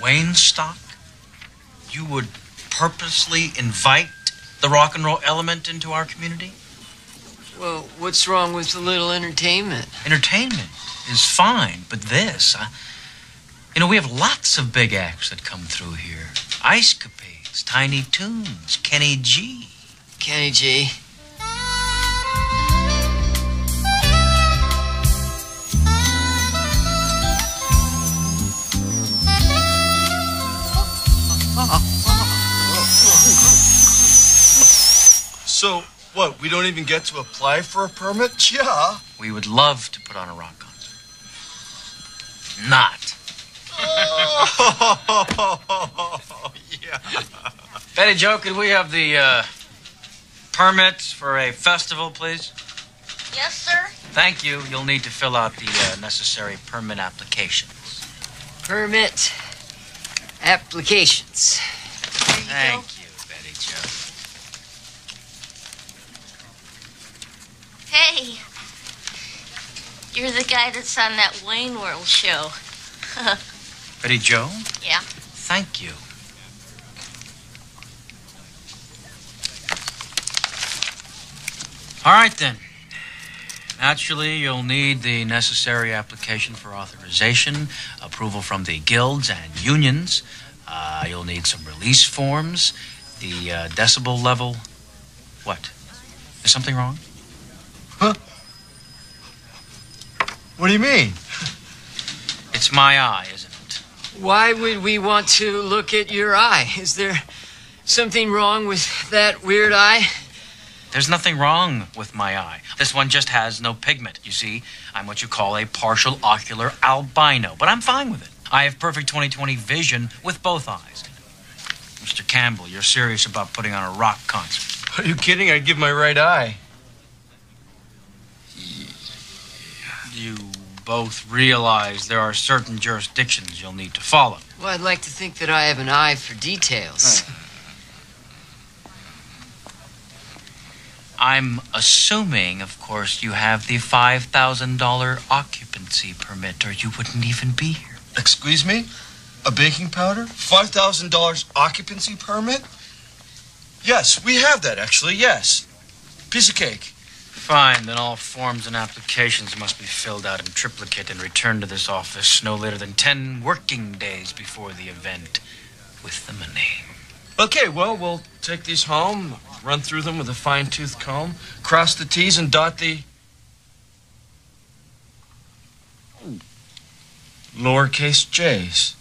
Waynestock? You would purposely invite the rock and roll element into our community? Well, what's wrong with a little entertainment? Entertainment is fine, but this, I, you know, we have lots of big acts that come through here. Ice Capades, Tiny Toons, Kenny G. Kenny G. So, what, we don't even get to apply for a permit? Yeah. We would love to put on a rock concert. Not. Oh, yeah. Betty Joe, could we have the uh, permits for a festival, please? Yes, sir. Thank you. You'll need to fill out the uh, necessary permit applications. Permit applications. Thank you, Betty Joe. Hey. You're the guy that's on that Wayne World show. Betty Joe? Yeah. Thank you. All right, then. Naturally, you'll need the necessary application for authorization, approval from the guilds and unions. Uh, you'll need some release forms, the uh, decibel level. What? Is something wrong? What do you mean? It's my eye, isn't it? Why would we want to look at your eye? Is there something wrong with that weird eye? There's nothing wrong with my eye. This one just has no pigment. You see, I'm what you call a partial ocular albino, but I'm fine with it. I have perfect 20/20 vision with both eyes. Mr. Campbell, you're serious about putting on a rock concert. Are you kidding? I'd give my right eye. You both realize there are certain jurisdictions you'll need to follow. Well, I'd like to think that I have an eye for details. Hmm. I'm assuming, of course, you have the $5,000 occupancy permit, or you wouldn't even be here. Excuse me? A baking powder? $5,000 occupancy permit? Yes, we have that, actually, yes. Piece of cake. Fine, then all forms and applications must be filled out in triplicate and returned to this office no later than 10 working days before the event with the money. Okay, well, we'll take these home, run through them with a fine tooth comb, cross the T's and dot the. lowercase j's.